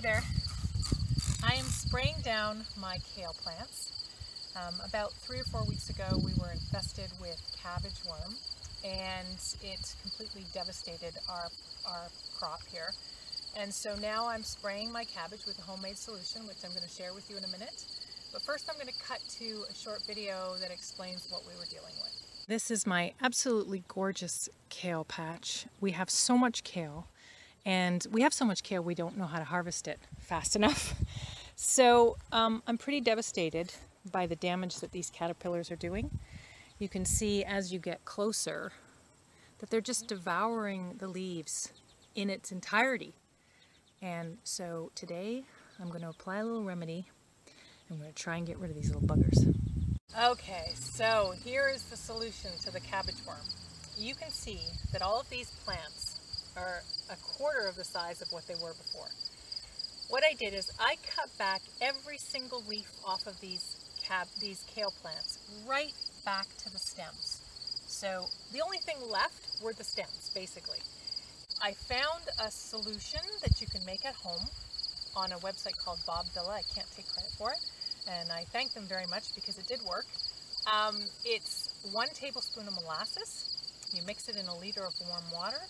there. I am spraying down my kale plants. Um, about three or four weeks ago we were infested with cabbage worm and it completely devastated our, our crop here. And so now I'm spraying my cabbage with a homemade solution which I'm going to share with you in a minute. But first I'm going to cut to a short video that explains what we were dealing with. This is my absolutely gorgeous kale patch. We have so much kale and we have so much kale we don't know how to harvest it fast enough. So um, I'm pretty devastated by the damage that these caterpillars are doing. You can see as you get closer that they're just devouring the leaves in its entirety. And so today I'm going to apply a little remedy. I'm going to try and get rid of these little buggers. Okay, so here is the solution to the cabbage worm. You can see that all of these plants are a quarter of the size of what they were before. What I did is I cut back every single leaf off of these cab these kale plants right back to the stems. So the only thing left were the stems, basically. I found a solution that you can make at home on a website called Bob Vila. I can't take credit for it, and I thank them very much because it did work. Um, it's one tablespoon of molasses. You mix it in a liter of warm water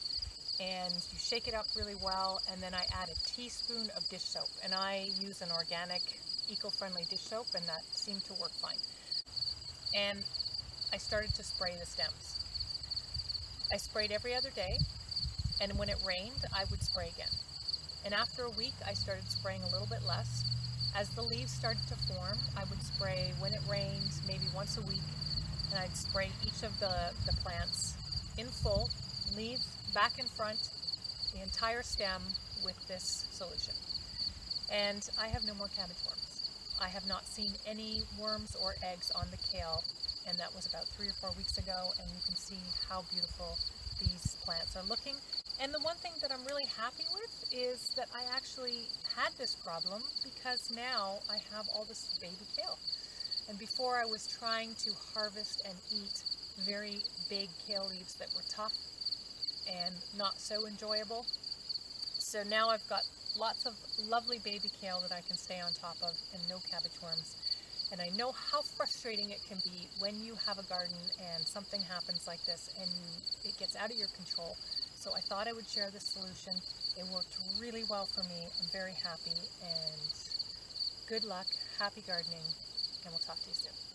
and you shake it up really well and then I add a teaspoon of dish soap and I use an organic eco-friendly dish soap and that seemed to work fine. And I started to spray the stems. I sprayed every other day and when it rained I would spray again. And after a week I started spraying a little bit less. As the leaves started to form I would spray when it rained maybe once a week and I'd spray each of the, the plants in full, leaves back and front, the entire stem with this solution. And I have no more cabbage worms. I have not seen any worms or eggs on the kale, and that was about three or four weeks ago, and you can see how beautiful these plants are looking. And the one thing that I'm really happy with is that I actually had this problem because now I have all this baby kale. And before I was trying to harvest and eat very big kale leaves that were tough and not so enjoyable. So now I've got lots of lovely baby kale that I can stay on top of and no cabbage worms. And I know how frustrating it can be when you have a garden and something happens like this and it gets out of your control. So I thought I would share this solution. It worked really well for me. I'm very happy and good luck, happy gardening, and we'll talk to you soon.